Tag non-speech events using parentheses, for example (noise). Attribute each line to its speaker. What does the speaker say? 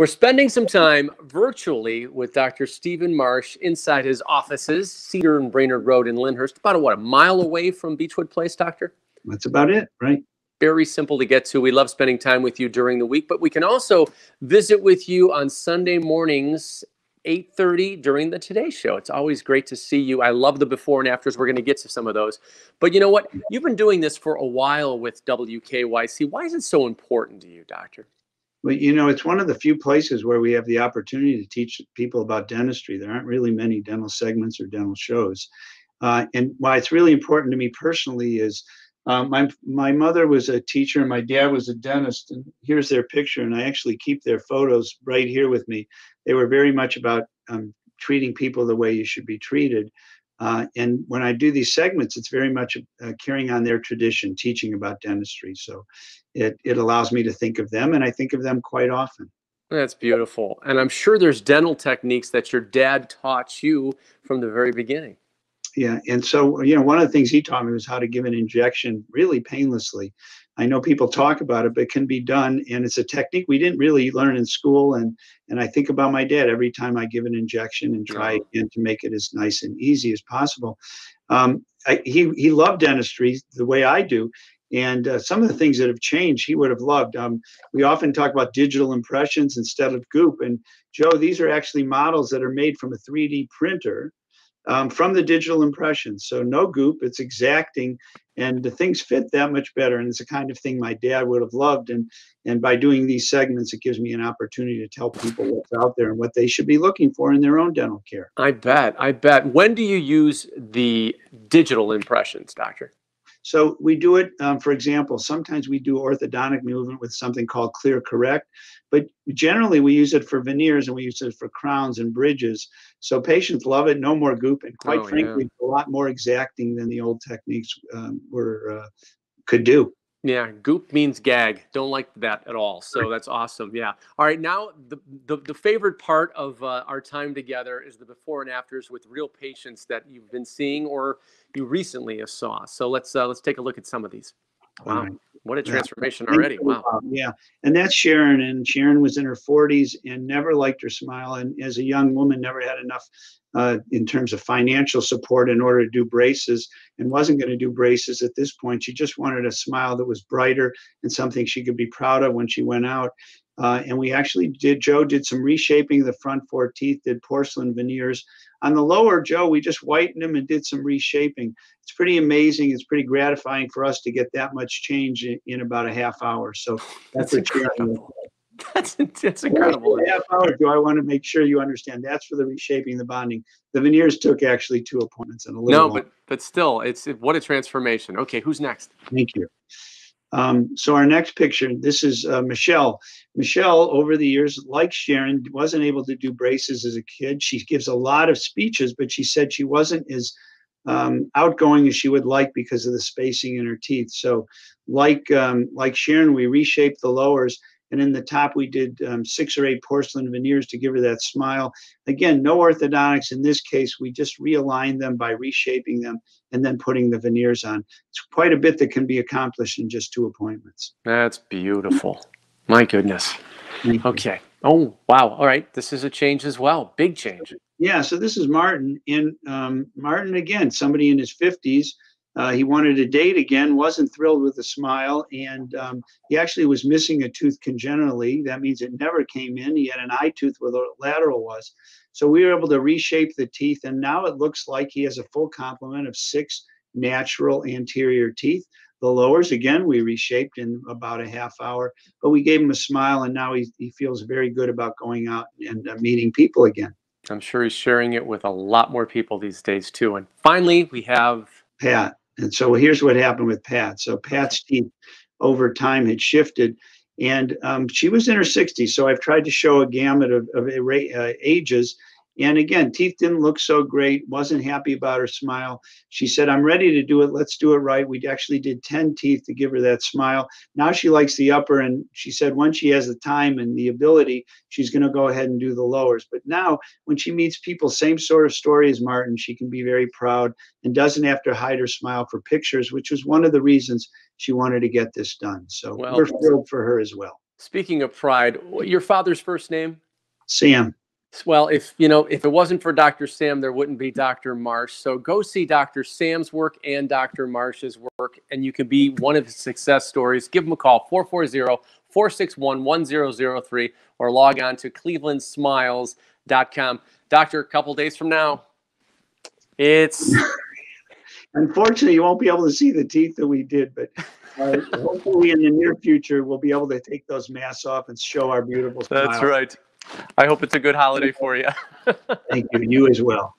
Speaker 1: We're spending some time virtually with Dr. Stephen Marsh inside his offices, Cedar and Brainard Road in Lyndhurst, about a, what, a mile away from Beachwood Place, Doctor?
Speaker 2: That's about it, right?
Speaker 1: Very simple to get to. We love spending time with you during the week, but we can also visit with you on Sunday mornings 8:30 during the Today Show. It's always great to see you. I love the before and afters. We're going to get to some of those. But you know what? You've been doing this for a while with WKYC. Why is it so important to you, doctor?
Speaker 2: Well, you know, it's one of the few places where we have the opportunity to teach people about dentistry. There aren't really many dental segments or dental shows. Uh, and why it's really important to me personally is um, my my mother was a teacher and my dad was a dentist. And here's their picture, and I actually keep their photos right here with me. They were very much about um, treating people the way you should be treated. Uh, and when I do these segments, it's very much uh, carrying on their tradition, teaching about dentistry. So it, it allows me to think of them, and I think of them quite often.
Speaker 1: That's beautiful. And I'm sure there's dental techniques that your dad taught you from the very beginning.
Speaker 2: Yeah. And so, you know, one of the things he taught me was how to give an injection really painlessly. I know people talk about it, but it can be done. And it's a technique we didn't really learn in school. And and I think about my dad every time I give an injection and try oh. again to make it as nice and easy as possible. Um, I, he he loved dentistry the way I do. And uh, some of the things that have changed, he would have loved. Um, we often talk about digital impressions instead of goop. And Joe, these are actually models that are made from a 3D printer um, from the digital impressions. So no goop, it's exacting, and the things fit that much better. And it's the kind of thing my dad would have loved. And and by doing these segments, it gives me an opportunity to tell people what's out there and what they should be looking for in their own dental care.
Speaker 1: I bet. I bet. When do you use the digital impressions, doctor?
Speaker 2: So we do it, um, for example, sometimes we do orthodontic movement with something called ClearCorrect, but generally we use it for veneers and we use it for crowns and bridges. So patients love it, no more goop, and quite oh, frankly, yeah. a lot more exacting than the old techniques um, were uh, could do.
Speaker 1: Yeah, goop means gag. Don't like that at all. So that's awesome. Yeah. All right. Now, the the, the favorite part of uh, our time together is the before and afters with real patients that you've been seeing or you recently saw. So let's uh, let's take a look at some of these. Wow. Right. What a transformation yeah. already. Wow.
Speaker 2: Yeah. And that's Sharon. And Sharon was in her 40s and never liked her smile. And as a young woman, never had enough uh, in terms of financial support in order to do braces and wasn't going to do braces at this point. She just wanted a smile that was brighter and something she could be proud of when she went out. Uh, and we actually did, Joe did some reshaping of the front four teeth, did porcelain veneers. On the lower, Joe, we just whitened them and did some reshaping. It's pretty amazing. It's pretty gratifying for us to get that much change in, in about a half hour. So
Speaker 1: that's, that's incredible. (laughs) That's, that's incredible.
Speaker 2: half hour. Do I want to make sure you understand? That's for the reshaping, the bonding. The veneers took actually two appointments and a little.
Speaker 1: No, but but still, it's what a transformation. Okay, who's next?
Speaker 2: Thank you. Um, so our next picture, this is uh, Michelle. Michelle, over the years, like Sharon, wasn't able to do braces as a kid. She gives a lot of speeches, but she said she wasn't as um, outgoing as she would like because of the spacing in her teeth. So, like um, like Sharon, we reshaped the lowers and in the top, we did um, six or eight porcelain veneers to give her that smile. Again, no orthodontics. In this case, we just realigned them by reshaping them and then putting the veneers on. It's quite a bit that can be accomplished in just two appointments.
Speaker 1: That's beautiful. My goodness. Okay. Oh, wow. All right. This is a change as well. Big change.
Speaker 2: Yeah. So this is Martin. And um, Martin, again, somebody in his 50s uh, he wanted to date again, wasn't thrilled with the smile, and um, he actually was missing a tooth congenitally. That means it never came in. He had an eye tooth where the lateral was. So we were able to reshape the teeth, and now it looks like he has a full complement of six natural anterior teeth. The lowers, again, we reshaped in about a half hour, but we gave him a smile, and now he, he feels very good about going out and uh, meeting people again.
Speaker 1: I'm sure he's sharing it with a lot more people these days, too. And finally, we have
Speaker 2: Pat. And so here's what happened with Pat. So Pat's teeth over time had shifted, and um, she was in her 60s. So I've tried to show a gamut of, of uh, ages and again, teeth didn't look so great, wasn't happy about her smile. She said, I'm ready to do it. Let's do it right. We actually did 10 teeth to give her that smile. Now she likes the upper, and she said, once she has the time and the ability, she's going to go ahead and do the lowers. But now, when she meets people, same sort of story as Martin, she can be very proud and doesn't have to hide her smile for pictures, which was one of the reasons she wanted to get this done. So well, we're thrilled for her as well.
Speaker 1: Speaking of pride, your father's first name?
Speaker 2: Sam.
Speaker 1: Well, if you know, if it wasn't for Dr. Sam, there wouldn't be Dr. Marsh. So go see Dr. Sam's work and Dr. Marsh's work, and you can be one of his success stories. Give him a call, 440-461-1003, or log on to clevelandsmiles.com. Doctor, a couple days from now, it's (laughs)
Speaker 2: Unfortunately, you won't be able to see the teeth that we did, but uh, (laughs) hopefully in the near future, we'll be able to take those masks off and show our beautiful
Speaker 1: that's right. I hope it's a good holiday for you.
Speaker 2: Thank you. You as well.